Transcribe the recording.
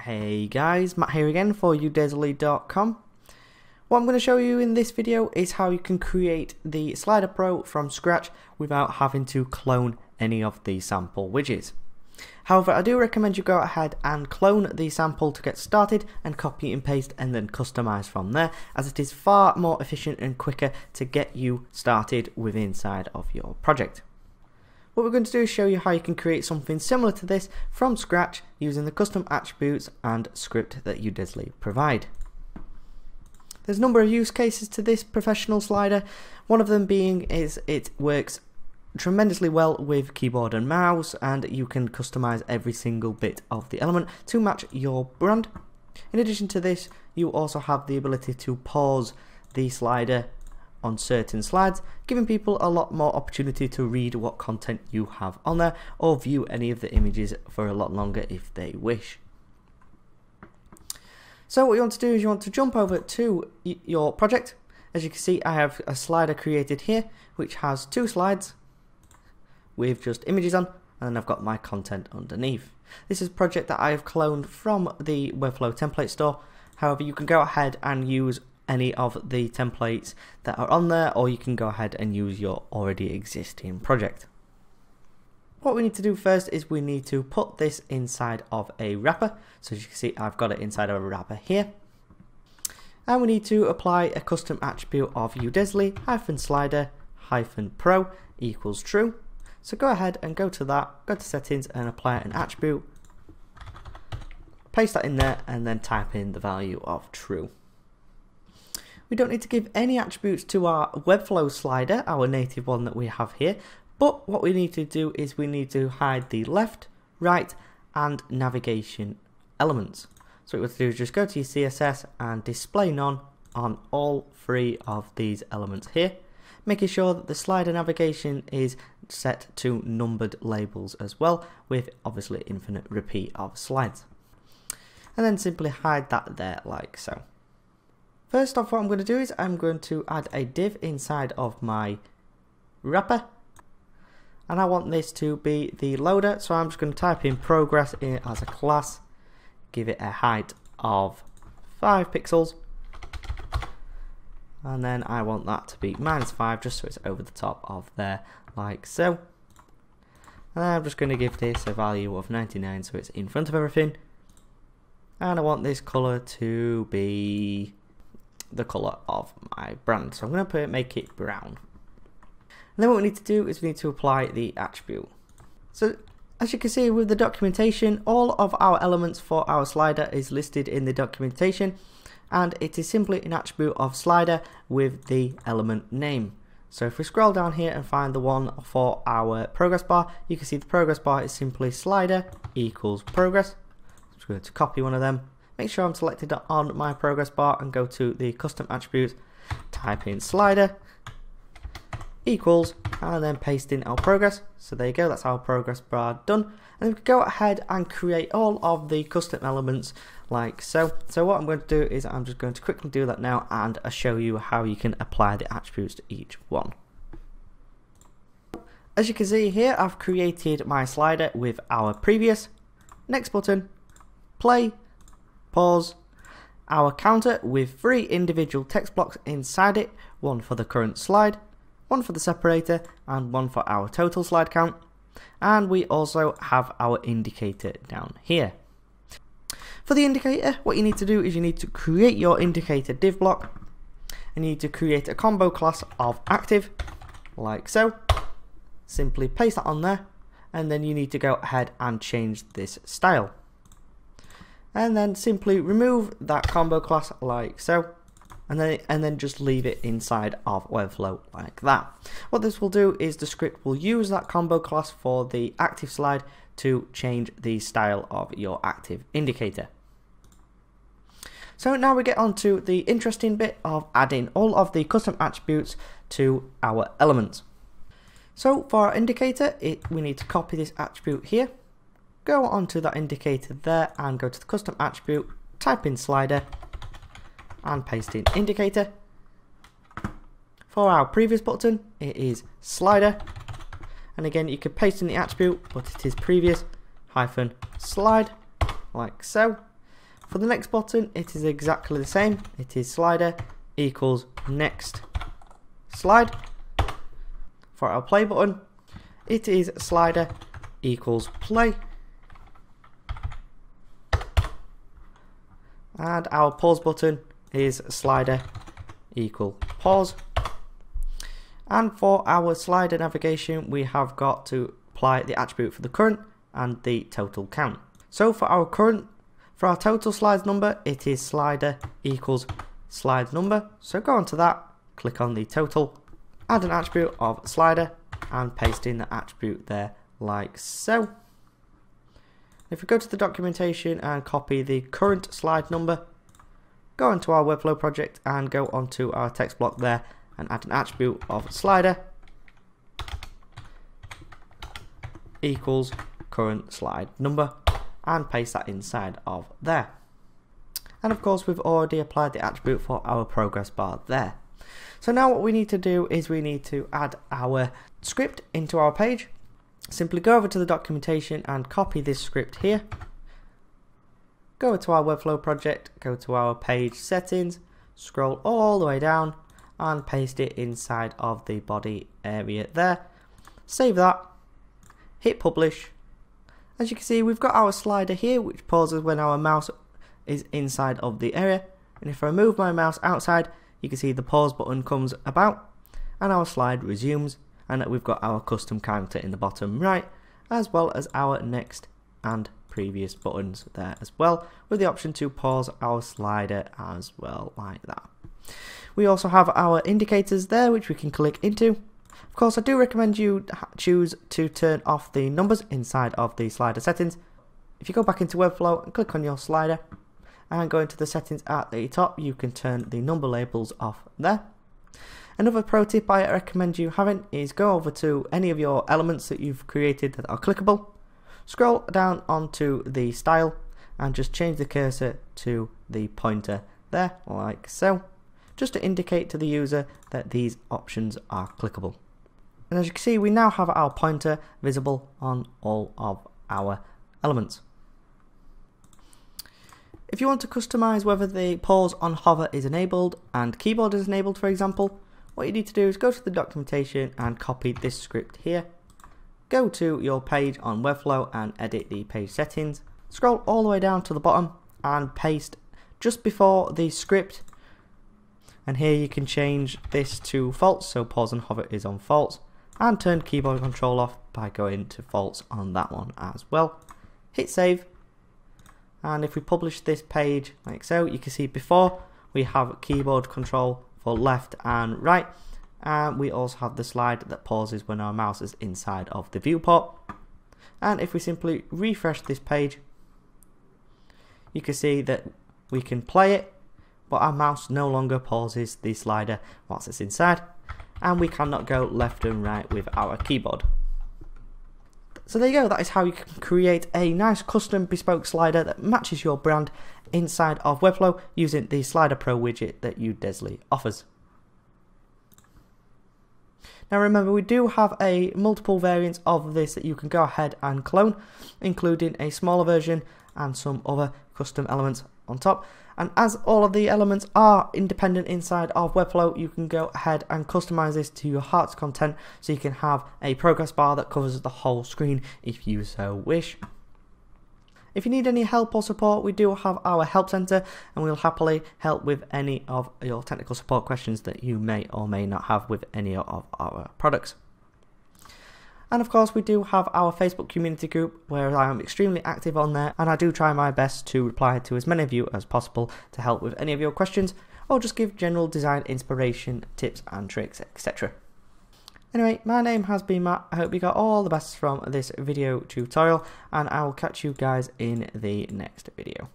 Hey guys, Matt here again for udesly.com. What I'm going to show you in this video is how you can create the Slider Pro from scratch without having to clone any of the sample widgets. However, I do recommend you go ahead and clone the sample to get started and copy and paste and then customize from there as it is far more efficient and quicker to get you started with inside of your project. What we're going to do is show you how you can create something similar to this from scratch using the custom attributes and script that Udesly provide. There's a number of use cases to this professional slider. One of them being is it works tremendously well with keyboard and mouse and you can customize every single bit of the element to match your brand. In addition to this, you also have the ability to pause the slider on certain slides, giving people a lot more opportunity to read what content you have on there or view any of the images for a lot longer if they wish. So what you want to do is you want to jump over to your project. As you can see, I have a slider created here, which has two slides with just images on, and then I've got my content underneath. This is a project that I have cloned from the Webflow template store. However, you can go ahead and use any of the templates that are on there or you can go ahead and use your already existing project. What we need to do first is we need to put this inside of a wrapper. So as you can see I've got it inside of a wrapper here. And we need to apply a custom attribute of udesly hyphen slider hyphen pro equals true. So go ahead and go to that, go to settings and apply an attribute. Paste that in there and then type in the value of true. We don't need to give any attributes to our Webflow slider, our native one that we have here. But what we need to do is we need to hide the left, right, and navigation elements. So what we have to do is just go to your CSS and display none on all three of these elements here, making sure that the slider navigation is set to numbered labels as well, with obviously infinite repeat of slides. And then simply hide that there like so. First off what I'm going to do is I'm going to add a div inside of my wrapper. And I want this to be the loader. So I'm just going to type in progress in as a class. Give it a height of 5 pixels. And then I want that to be minus 5 just so it's over the top of there like so. And I'm just going to give this a value of 99 so it's in front of everything. And I want this colour to be the color of my brand. So I'm going to make it brown. And then what we need to do is we need to apply the attribute. So as you can see with the documentation, all of our elements for our slider is listed in the documentation and it is simply an attribute of slider with the element name. So if we scroll down here and find the one for our progress bar, you can see the progress bar is simply slider equals progress. I'm just going to copy one of them make sure I'm selected on my progress bar and go to the custom attributes, type in slider equals and then paste in our progress. So there you go, that's our progress bar done. And we can go ahead and create all of the custom elements like so. So what I'm going to do is I'm just going to quickly do that now and I'll show you how you can apply the attributes to each one. As you can see here, I've created my slider with our previous, next button, play, pause, our counter with three individual text blocks inside it, one for the current slide, one for the separator, and one for our total slide count. And we also have our indicator down here. For the indicator, what you need to do is you need to create your indicator div block, and you need to create a combo class of active, like so. Simply paste that on there, and then you need to go ahead and change this style and then simply remove that combo class like so and then and then just leave it inside of Webflow like that. What this will do is the script will use that combo class for the active slide to change the style of your active indicator. So now we get on to the interesting bit of adding all of the custom attributes to our elements. So for our indicator, it, we need to copy this attribute here go onto that indicator there and go to the custom attribute, type in slider and paste in indicator. For our previous button, it is slider. And again, you can paste in the attribute, but it is previous hyphen slide, like so. For the next button, it is exactly the same. It is slider equals next slide. For our play button, it is slider equals play. And our pause button is slider equal pause. And for our slider navigation, we have got to apply the attribute for the current and the total count. So for our current, for our total slides number, it is slider equals slides number. So go on to that, click on the total, add an attribute of slider and paste in the attribute there like so. If we go to the documentation and copy the current slide number, go into our Webflow project and go onto our text block there and add an attribute of slider equals current slide number and paste that inside of there. And of course we've already applied the attribute for our progress bar there. So now what we need to do is we need to add our script into our page. Simply go over to the documentation and copy this script here. Go to our Webflow project, go to our page settings, scroll all the way down and paste it inside of the body area there. Save that, hit publish. As you can see we've got our slider here which pauses when our mouse is inside of the area and if I move my mouse outside you can see the pause button comes about and our slide resumes and we've got our custom counter in the bottom right as well as our next and previous buttons there as well with the option to pause our slider as well like that. We also have our indicators there which we can click into. Of course I do recommend you choose to turn off the numbers inside of the slider settings. If you go back into Webflow and click on your slider and go into the settings at the top you can turn the number labels off there. Another pro tip I recommend you having is go over to any of your elements that you've created that are clickable, scroll down onto the style and just change the cursor to the pointer there like so just to indicate to the user that these options are clickable. And as you can see we now have our pointer visible on all of our elements. If you want to customize whether the pause on hover is enabled and keyboard is enabled for example, what you need to do is go to the documentation and copy this script here. Go to your page on Webflow and edit the page settings. Scroll all the way down to the bottom and paste just before the script and here you can change this to false so pause and hover is on false and turn keyboard control off by going to false on that one as well hit save and if we publish this page like so you can see before we have keyboard control for left and right and we also have the slide that pauses when our mouse is inside of the viewport and if we simply refresh this page you can see that we can play it but our mouse no longer pauses the slider whilst it's inside and we cannot go left and right with our keyboard. So there you go, that is how you can create a nice custom bespoke slider that matches your brand inside of Webflow using the Slider Pro widget that Udesly offers. Now remember we do have a multiple variants of this that you can go ahead and clone including a smaller version and some other custom elements on top and as all of the elements are independent inside of Webflow, you can go ahead and customize this to your heart's content so you can have a progress bar that covers the whole screen if you so wish. If you need any help or support, we do have our help center and we'll happily help with any of your technical support questions that you may or may not have with any of our products. And of course, we do have our Facebook community group where I am extremely active on there, and I do try my best to reply to as many of you as possible to help with any of your questions or just give general design inspiration, tips, and tricks, etc. Anyway, my name has been Matt. I hope you got all the best from this video tutorial, and I will catch you guys in the next video.